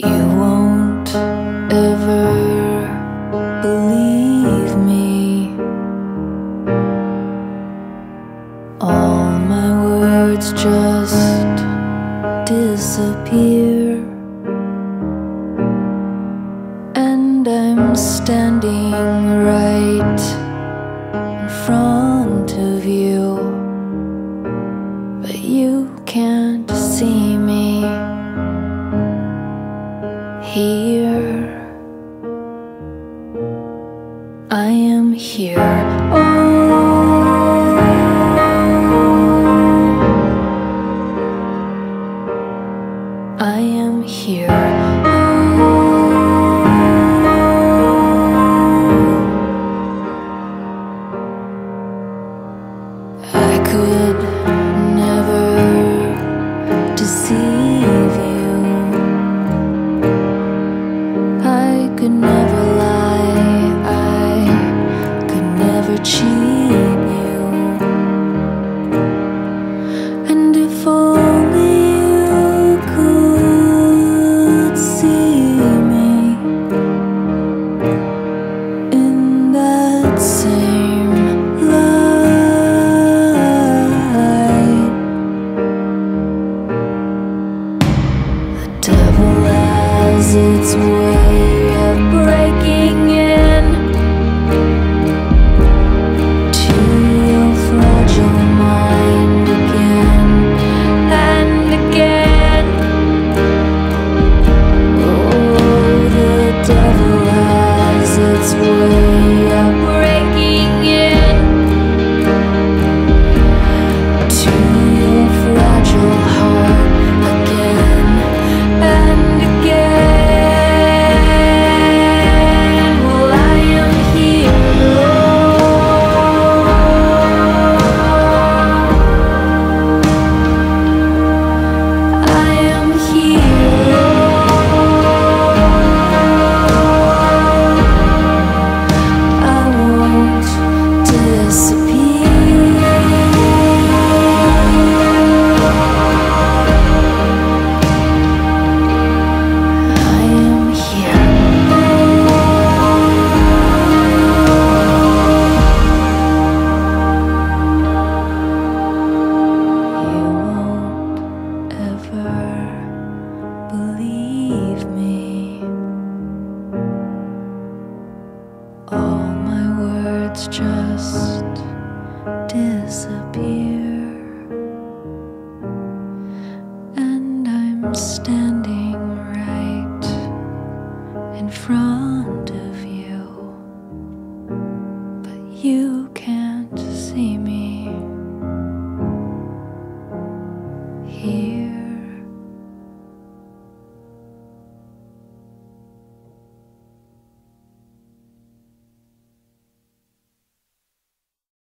You won't ever believe me. All my words just disappear. And I'm standing right in front of you. But you can't see me here. I am here. Oh, I am here. Devil has its way of breaking in to your fragile mind again and again. Oh, the devil has its way words just disappear. And I'm standing right in front of you. But you can't see me here.